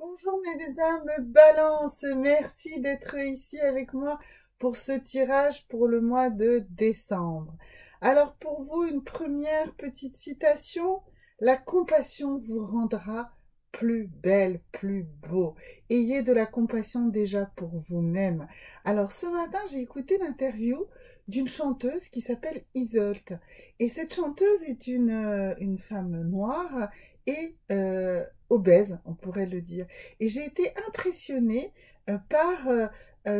Bonjour mes âmes balance, merci d'être ici avec moi pour ce tirage pour le mois de décembre. Alors pour vous, une première petite citation, la compassion vous rendra plus belle, plus beau. Ayez de la compassion déjà pour vous-même. Alors ce matin, j'ai écouté l'interview d'une chanteuse qui s'appelle Isolt. Et cette chanteuse est une, euh, une femme noire et euh, obèse, on pourrait le dire. Et j'ai été impressionnée euh, par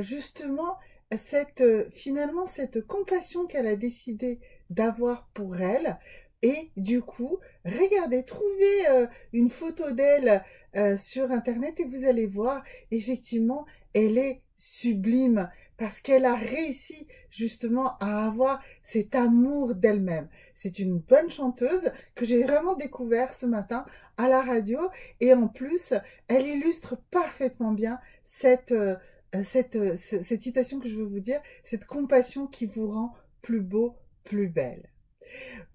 justement cette finalement cette compassion qu'elle a décidé d'avoir pour elle et du coup, regardez, trouvez euh, une photo d'elle euh, sur Internet et vous allez voir, effectivement, elle est sublime parce qu'elle a réussi justement à avoir cet amour d'elle-même. C'est une bonne chanteuse que j'ai vraiment découvert ce matin à la radio et en plus, elle illustre parfaitement bien cette, euh, cette, cette citation que je veux vous dire, cette compassion qui vous rend plus beau, plus belle.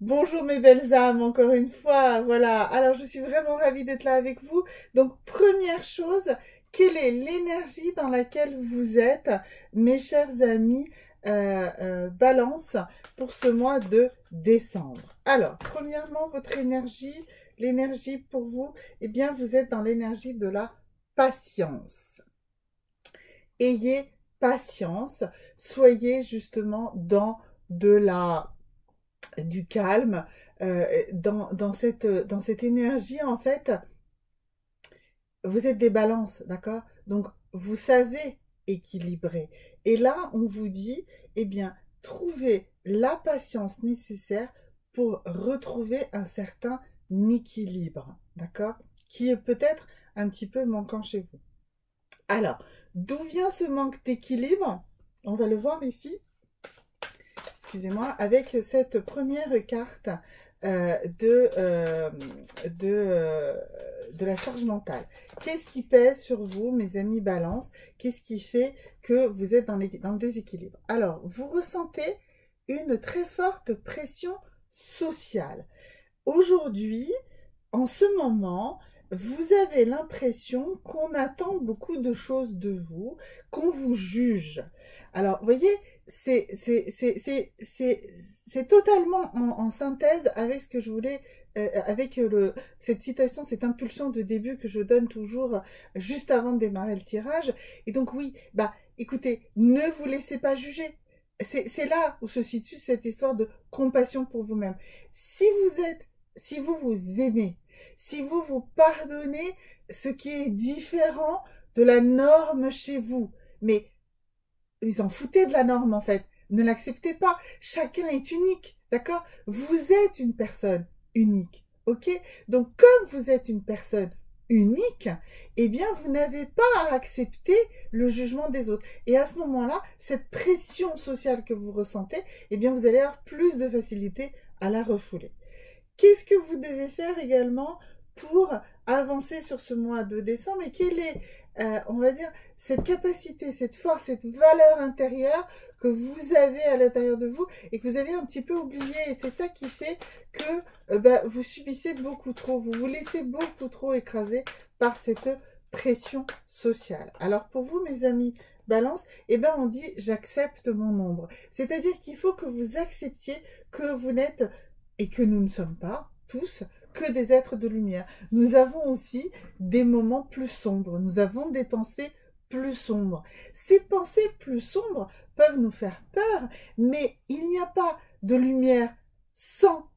Bonjour mes belles âmes, encore une fois, voilà. Alors je suis vraiment ravie d'être là avec vous. Donc première chose, quelle est l'énergie dans laquelle vous êtes, mes chers amis euh, euh, Balance, pour ce mois de décembre? Alors, premièrement, votre énergie, l'énergie pour vous, eh bien, vous êtes dans l'énergie de la patience. Ayez patience, soyez justement dans de la du calme, euh, dans, cette énergie, en fait, vous êtes des balances, d'accord? Donc, vous savez équilibrer. Et là, on vous dit, eh bien, trouvez la patience nécessaire pour retrouver un certain équilibre, d'accord? Qui est peut-être un petit peu manquant chez vous. Alors, d'où vient ce manque d'équilibre? On va le voir ici excusez-moi, avec cette première carte euh, de, euh, euh, de, la charge mentale. Qu'est-ce qui pèse sur vous, mes amis balance? Qu'est-ce qui fait que vous êtes dans, le déséquilibre? Alors, vous ressentez une très forte pression sociale. Aujourd'hui, en ce moment, vous avez l'impression qu'on attend beaucoup de choses de vous, qu'on vous juge. Alors, vous voyez, c'est totalement en, synthèse avec ce que je voulais, avec le, cette citation, cette impulsion de début que je donne toujours juste avant de démarrer le tirage. Et donc oui, bah écoutez, ne vous laissez pas juger. C'est là où se situe cette histoire de compassion pour vous-même. Si vous êtes, si vous vous aimez, si vous vous pardonnez ce qui est différent de la norme chez vous, mais ils en foutaient de la norme en fait. Ne l'acceptez pas. Chacun est unique, d'accord? Vous êtes une personne unique, ok? Donc comme vous êtes une personne unique, eh bien vous n'avez pas à accepter le jugement des autres. Et à ce moment-là, cette pression sociale que vous ressentez, eh bien vous allez avoir plus de facilité à la refouler. Qu'est-ce que vous devez faire également pour avancer sur ce mois de décembre et quelle est, euh, on va dire, cette capacité, cette force, cette valeur intérieure que vous avez à l'intérieur de vous et que vous avez un petit peu oublié. Et c'est ça qui fait que euh, bah, vous subissez beaucoup trop, vous vous laissez beaucoup trop écraser par cette pression sociale. Alors pour vous, mes amis, balance, eh ben on dit j'accepte mon nombre. C'est-à-dire qu'il faut que vous acceptiez que vous n'êtes et que nous ne sommes pas tous que des êtres de lumière. Nous avons aussi des moments plus sombres, nous avons des pensées plus sombres. Ces pensées plus sombres peuvent nous faire peur, mais il n'y a pas de lumière sans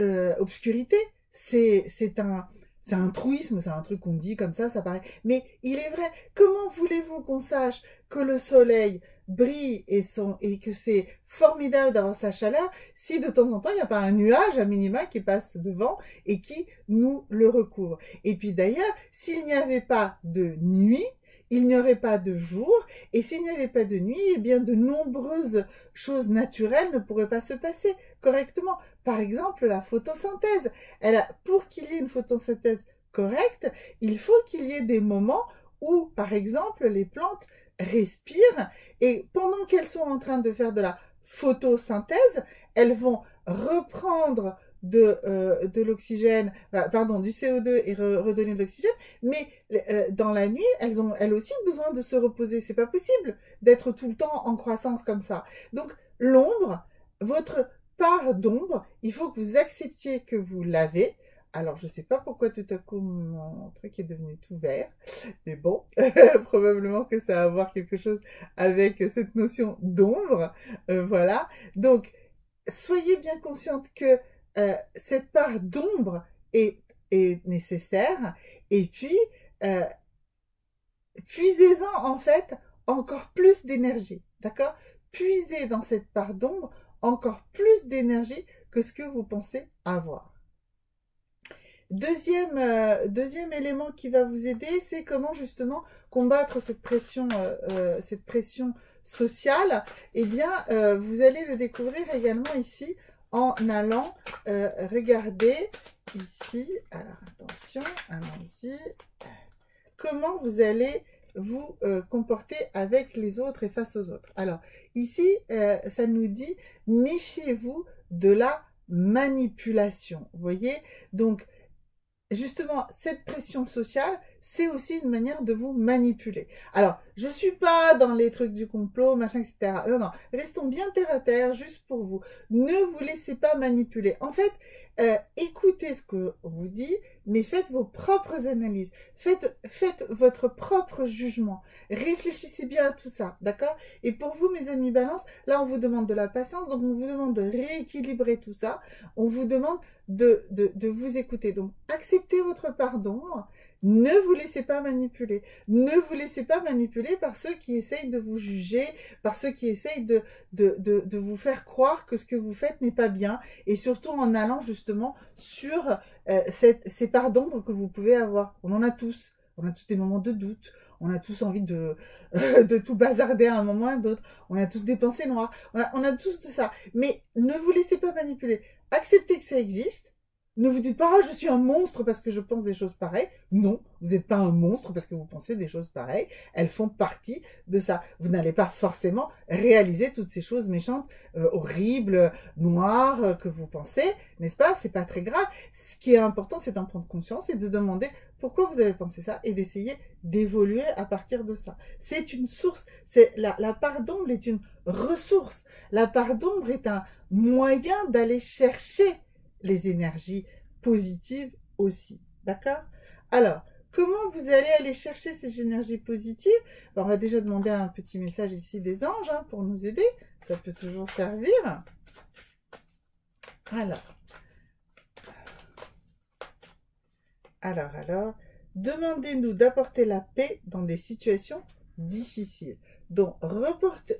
euh, obscurité. C'est un, c'est un truisme, c'est un truc qu'on dit comme ça, ça paraît. Mais il est vrai, comment voulez-vous qu'on sache que le soleil brille et, et que c'est formidable d'avoir sa chaleur si de temps en temps il n'y a pas un nuage à minima qui passe devant et qui nous le recouvre? Et puis d'ailleurs, s'il n'y avait pas de nuit, il n'y aurait pas de jour, et s'il n'y avait pas de nuit, eh bien de nombreuses choses naturelles ne pourraient pas se passer correctement. Par exemple, la photosynthèse. Elle a, pour qu'il y ait une photosynthèse correcte, il faut qu'il y ait des moments où, par exemple, les plantes respirent et pendant qu'elles sont en train de faire de la photosynthèse, elles vont reprendre de, euh, de l'oxygène, pardon, du CO2 et redonner de l'oxygène, mais euh, dans la nuit, elles ont elles aussi besoin de se reposer. C'est pas possible d'être tout le temps en croissance comme ça. Donc l'ombre, votre part d'ombre, il faut que vous acceptiez que vous l'avez. Alors, je ne sais pas pourquoi tout à coup mon truc est devenu tout vert, mais bon, probablement que ça a à voir quelque chose avec cette notion d'ombre. Euh, voilà. Donc, soyez bien consciente que euh, cette part d'ombre est, nécessaire. Et puis, euh, puisez-en en fait encore plus d'énergie. D'accord? Puisez dans cette part d'ombre encore plus d'énergie que ce que vous pensez avoir. Deuxième, euh, deuxième élément qui va vous aider, c'est comment justement combattre cette pression, cette pression sociale. Eh bien, vous allez le découvrir également ici en allant euh, regarder ici, alors attention, allons-y, comment vous allez vous euh, comporter avec les autres et face aux autres? Alors ici, euh, ça nous dit méfiez-vous de la manipulation. Vous voyez? Donc justement, cette pression sociale, c'est aussi une manière de vous manipuler. Alors, je suis pas dans les trucs du complot, machin, etc. Non, non, restons bien terre à terre, juste pour vous. Ne vous laissez pas manipuler. En fait, euh, écoutez ce que vous dit, mais faites vos propres analyses. Faites, faites votre propre jugement. Réfléchissez bien à tout ça, d'accord? Et pour vous, mes amis balance, là, on vous demande de la patience, donc on vous demande de rééquilibrer tout ça. On vous demande de, de, de vous écouter. Donc, acceptez votre pardon. Ne vous laissez pas manipuler. Ne vous laissez pas manipuler par ceux qui essayent de vous juger, par ceux qui essayent de, vous faire croire que ce que vous faites n'est pas bien, et surtout en allant justement sur euh, ces parts d'ombre que vous pouvez avoir. On en a tous. On a tous des moments de doute. On a tous envie de, de tout bazarder à un moment ou à un autre. On a tous des pensées noires. On a, on a tous de ça. Mais ne vous laissez pas manipuler. Acceptez que ça existe ne vous dites pas, ah, je suis un monstre parce que je pense des choses pareilles. Non, vous n'êtes pas un monstre parce que vous pensez des choses pareilles. Elles font partie de ça. Vous n'allez pas forcément réaliser toutes ces choses méchantes, euh, horribles, noires euh, que vous pensez, n'est-ce pas? C'est pas très grave. Ce qui est important, c'est d'en prendre conscience et de demander pourquoi vous avez pensé ça et d'essayer d'évoluer à partir de ça. C'est une source. C'est la, la part d'ombre est une ressource. La part d'ombre est un moyen d'aller chercher les énergies positives aussi. D'accord? Alors, comment vous allez aller chercher ces énergies positives? Ben, On va déjà demander un petit message ici des anges hein, pour nous aider. Ça peut toujours servir. Alors. Alors, alors. Demandez-nous d'apporter la paix dans des situations difficiles. Donc, reporte,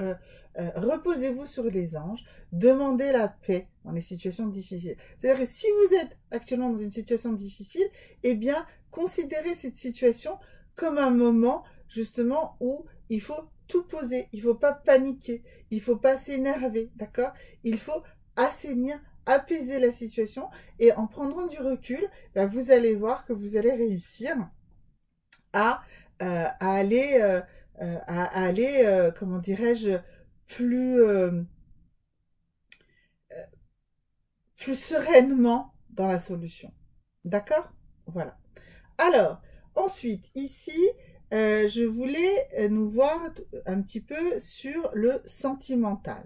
euh, euh, reposez-vous sur les anges, demandez la paix dans les situations difficiles. C'est-à-dire que si vous êtes actuellement dans une situation difficile, eh bien, considérez cette situation comme un moment justement où il faut tout poser, il ne faut pas paniquer, il ne faut pas s'énerver, d'accord? Il faut assainir, apaiser la situation. Et en prenant du recul, ben, vous allez voir que vous allez réussir à, aller euh, à, aller, euh, comment dirais-je, plus, euh, plus sereinement dans la solution. D'accord? Voilà. Alors, ensuite, ici, je voulais nous voir un petit peu sur le sentimental.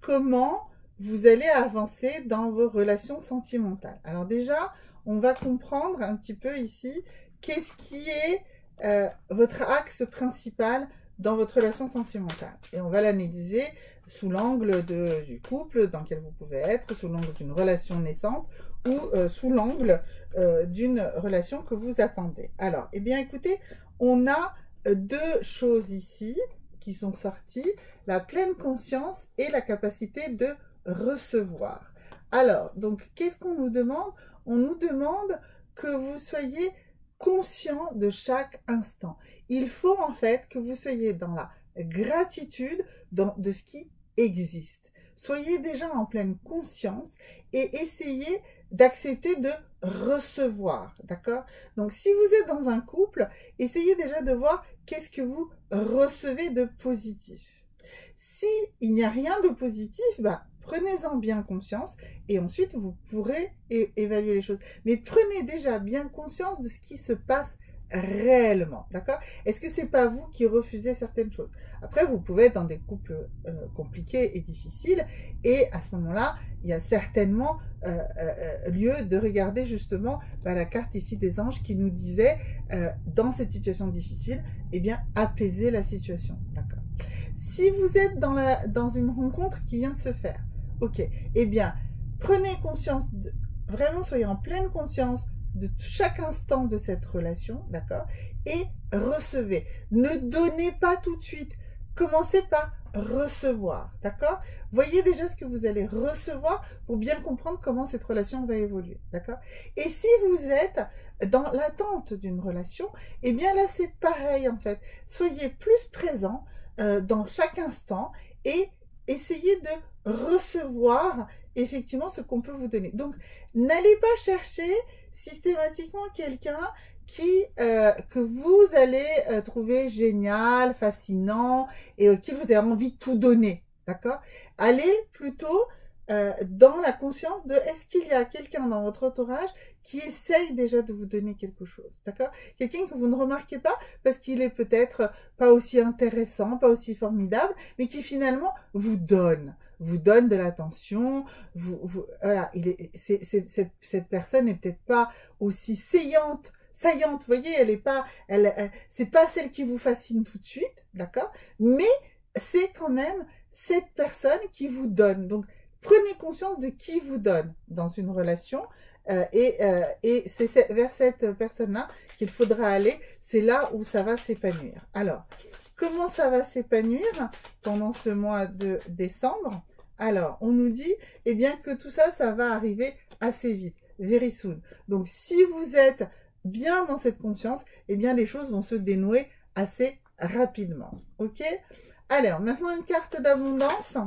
comment vous allez avancer dans vos relations sentimentales? Alors déjà, on va comprendre un petit peu ici qu'est-ce qui est euh, votre axe principal dans votre relation sentimentale. Et on va l'analyser sous l'angle du couple dans lequel vous pouvez être, sous l'angle d'une relation naissante ou euh, sous l'angle euh, d'une relation que vous attendez. Alors, eh bien écoutez, on a deux choses ici qui sont sorties, la pleine conscience et la capacité de recevoir. Alors, donc, qu'est-ce qu'on nous demande? On nous demande que vous soyez conscient de chaque instant. Il faut en fait que vous soyez dans la gratitude de ce qui existe. Soyez déjà en pleine conscience et essayez d'accepter de recevoir, d'accord? Donc si vous êtes dans un couple, essayez déjà de voir qu'est-ce que vous recevez de positif. Si il n'y a rien de positif, bah, Prenez-en bien conscience et ensuite vous pourrez évaluer les choses. Mais prenez déjà bien conscience de ce qui se passe réellement, d'accord? Est-ce que c'est pas vous qui refusez certaines choses? Après, vous pouvez être dans des couples euh, compliqués et difficiles, et à ce moment-là, il y a certainement euh, euh, lieu de regarder justement bah, la carte ici des anges qui nous disait, dans cette situation difficile, eh bien, apaiser la situation, d'accord? Si vous êtes dans, une rencontre qui vient de se faire, ok, eh bien, prenez conscience, vraiment soyez en pleine conscience de chaque instant de cette relation, d'accord? Et recevez. Ne donnez pas tout de suite. Commencez par recevoir, d'accord? Voyez déjà ce que vous allez recevoir pour bien comprendre comment cette relation va évoluer, d'accord? Et si vous êtes dans l'attente d'une relation, eh bien là c'est pareil en fait. Soyez plus présent euh, dans chaque instant et essayez de recevoir effectivement ce qu'on peut vous donner. Donc n'allez pas chercher systématiquement quelqu'un qui euh, que vous allez euh, trouver génial, fascinant et euh, qui vous a envie de tout donner, d'accord? Allez plutôt dans la conscience de est-ce qu'il y a quelqu'un dans votre entourage qui essaye déjà de vous donner quelque chose, d'accord? Quelqu'un que vous ne remarquez pas parce qu'il est peut-être pas aussi intéressant, pas aussi formidable, mais qui finalement vous donne, vous donne de l'attention, vous, voilà, il est, cette, personne n'est peut-être pas aussi saillante, saillante, vous voyez, elle est pas, elle, c'est pas celle qui vous fascine tout de suite, d'accord, mais c'est quand même cette personne qui vous donne. Donc, prenez conscience de qui vous donne dans une relation, euh, euh, et c'est vers cette personne-là qu'il faudra aller. C'est là où ça va s'épanouir. Alors, comment ça va s'épanouir pendant ce mois de décembre? Alors, on nous dit, eh bien, que tout ça, ça va arriver assez vite, very soon. Donc, si vous êtes bien dans cette conscience, eh bien, les choses vont se dénouer assez rapidement. OK? Alors, maintenant, une carte d'abondance.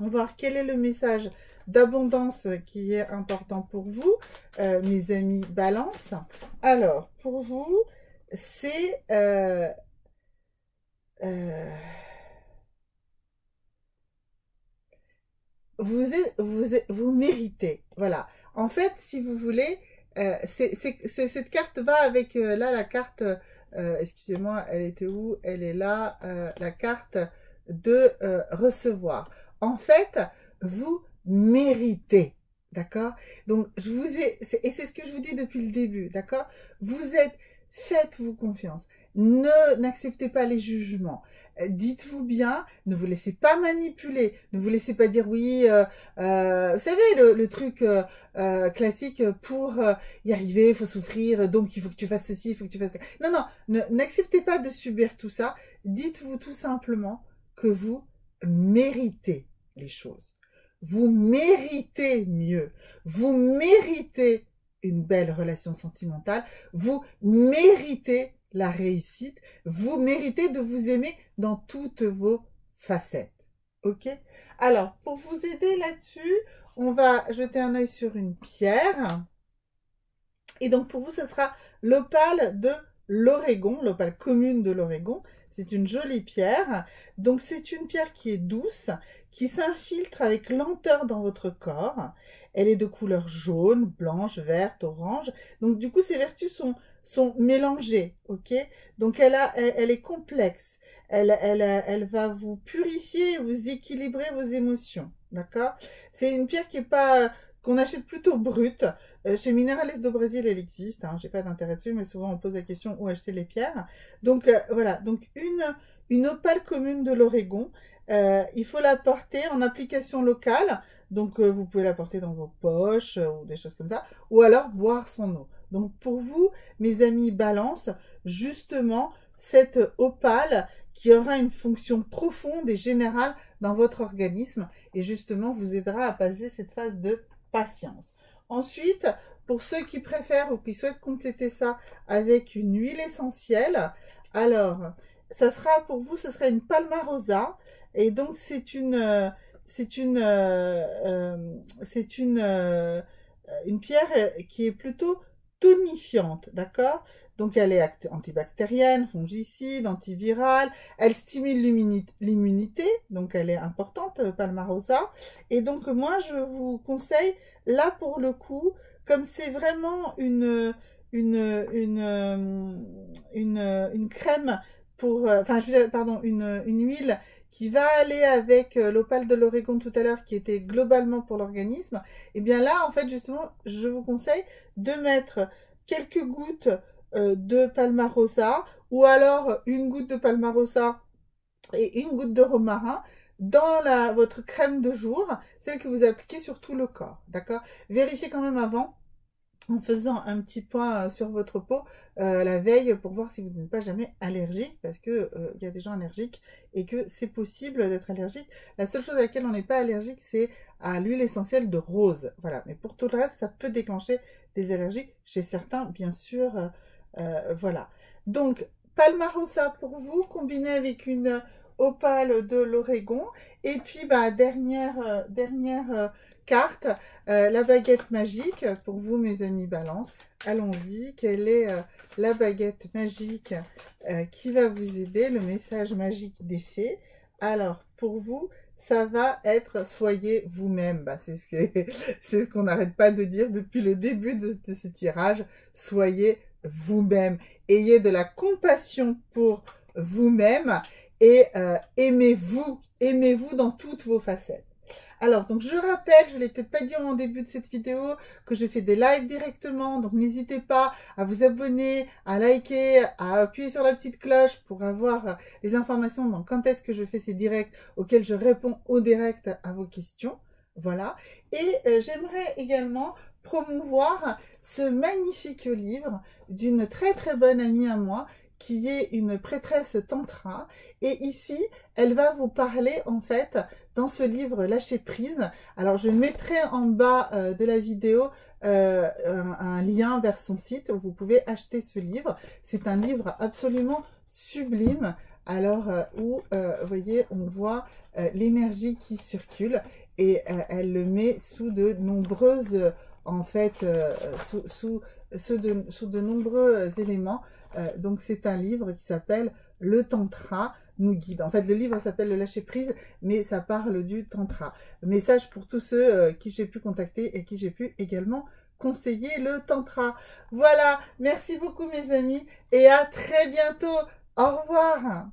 On va voir quel est le message d'abondance qui est important pour vous, euh, mes amis balance. Alors, pour vous, c'est... Euh, euh, vous, vous, vous méritez. Voilà. En fait, si vous voulez, euh, cette carte va avec, euh, là, la carte, euh, excusez-moi, elle était où? Elle est là, la carte de recevoir. En fait, vous méritez. D'accord? Donc, je vous ai, et c'est ce que je vous dis depuis le début, d'accord? Vous êtes, faites-vous confiance. Ne n'acceptez pas les jugements. Euh, dites-vous bien, ne vous laissez pas manipuler, ne vous laissez pas dire oui, euh, euh, vous savez le, truc classique pour y arriver, il faut souffrir, donc il faut que tu fasses ceci, il faut que tu fasses ça. Non, non, n'acceptez pas de subir tout ça. Dites-vous tout simplement que vous méritez les choses. Vous méritez mieux. Vous méritez une belle relation sentimentale. Vous méritez la réussite. Vous méritez de vous aimer dans toutes vos facettes. OK? Alors, pour vous aider là-dessus, on va jeter un œil sur une pierre. Et donc, pour vous, ce sera l'opale de l'Oregon, l'opale commune de l'Oregon. C'est une jolie pierre. Donc, c'est une pierre qui est douce, qui s'infiltre avec lenteur dans votre corps. Elle est de couleur jaune, blanche, verte, orange. Donc, du coup, ses vertus sont sont mélangées, ok? Donc elle, a, elle, est complexe. Elle, elle, elle va vous purifier, vous équilibrer vos émotions, d'accord? C'est une pierre qui est pas qu'on achète plutôt brute. Euh, chez Minerales do Brésil, elle existe. Hein, J'ai pas d'intérêt dessus, mais souvent on pose la question où acheter les pierres? Donc euh, voilà, donc une une opale commune de l'Oregon. Euh, il faut la porter en application locale. Donc vous pouvez la porter dans vos poches ou des choses comme ça, ou alors boire son eau. Donc pour vous, mes amis balance, justement, cette opale qui aura une fonction profonde et générale dans votre organisme et justement vous aidera à passer cette phase de patience. Ensuite, pour ceux qui préfèrent ou qui souhaitent compléter ça avec une huile essentielle, alors ça sera pour vous, ce sera une palmarosa et donc c'est une c'est une euh, euh, c'est une euh, une pierre qui est plutôt tonifiante, d'accord? Donc elle est antibactérienne, fongicide, antivirale, elle stimule l'immunité, donc elle est importante, euh, Palmarosa. Et donc moi je vous conseille, là pour le coup, comme c'est vraiment une, une, une, euh, une, crème pour, euh, enfin, pardon, une, une huile qui va aller avec l'opale de l'Oregon tout à l'heure, qui était globalement pour l'organisme, et eh bien là, en fait, justement, je vous conseille de mettre quelques gouttes euh, de palmarosa ou alors une goutte de palmarosa et une goutte de romarin dans votre crème de jour, celle que vous appliquez sur tout le corps, d'accord? Vérifiez quand même avant en faisant un petit point euh, sur votre peau euh, la veille pour voir si vous n'êtes pas jamais allergique parce que il y a des gens allergiques et que c'est possible d'être allergique. La seule chose à laquelle on n'est pas allergique c'est à l'huile essentielle de rose. Voilà, mais pour tout le reste ça peut déclencher des allergies chez certains bien sûr euh, voilà. Donc, Palmarosa pour vous, combiné avec une opale de l'Oregon. Et puis, bah, dernière, euh, dernière euh, carte, la baguette magique pour vous, mes amis balance. Allons-y, quelle est la baguette magique qui va vous aider, le message magique des fées? Alors, pour vous, ça va être soyez vous-même. Bah, c'est ce qu'on n'arrête pas de dire depuis le début de, ce tirage. Soyez vous-même. Ayez de la compassion pour vous-même et euh, aimez-vous, aimez-vous dans toutes vos facettes. Alors, donc je rappelle, je ne l'ai peut-être pas dit en début de cette vidéo, que je fais des lives directement. Donc, n'hésitez pas à vous abonner, à liker, à appuyer sur la petite cloche pour avoir les informations donc quand est-ce que je fais ces directs auxquels je réponds au direct à vos questions? Voilà. Et euh, j'aimerais également promouvoir ce magnifique livre d'une très très bonne amie à moi qui est une prêtresse tantra et ici elle va vous parler en fait dans ce livre lâcher prise. Alors je mettrai en bas euh, de la vidéo euh, un, lien vers son site où vous pouvez acheter ce livre. C'est un livre absolument sublime. Alors où vous voyez on voit l'énergie qui circule et elle le met sous de nombreuses en fait euh, sous, sous, de, sous, de, nombreux éléments. Euh, donc c'est un livre qui s'appelle Le Tantra nous guide. En fait, le livre s'appelle Le lâcher prise, mais ça parle du tantra. Message pour tous ceux euh, qui j'ai pu contacter et qui j'ai pu également conseiller le tantra. Voilà, merci beaucoup mes amis et à très bientôt. Au revoir.